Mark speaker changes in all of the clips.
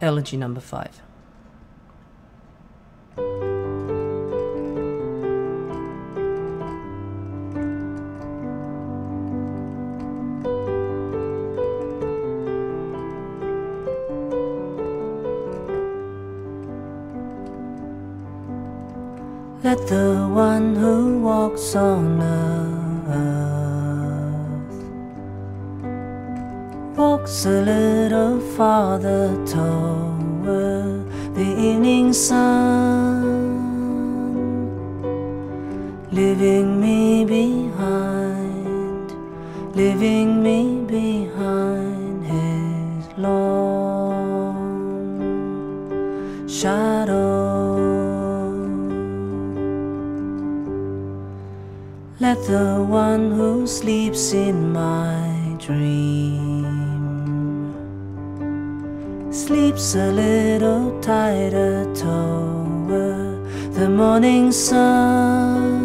Speaker 1: Elegy number five. Let the one who walks on earth walks a little farther toward the evening sun, leaving me behind, leaving me behind his long shadow. Let the one who sleeps in my dream sleeps a little tighter toward the morning sun,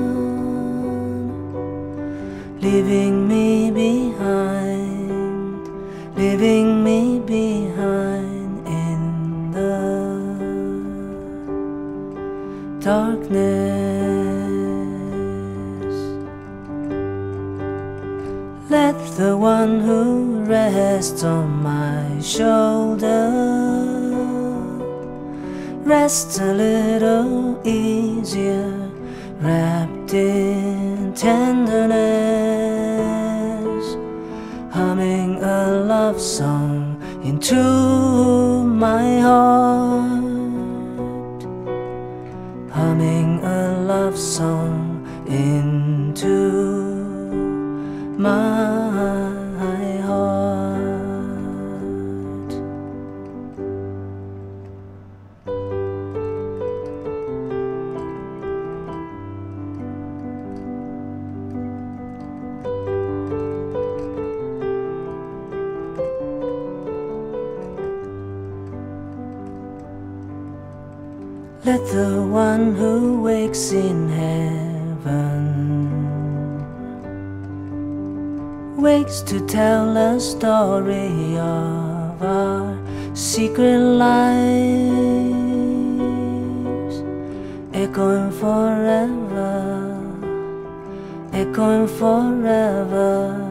Speaker 1: leaving me behind, leaving me behind in the darkness. Let the one who rests on my shoulder rest a little easier, wrapped in tenderness, humming a love song into my heart, humming a love song into my heart. Let the one who wakes in heaven wakes to tell a story of our secret lives, echoing forever, echoing forever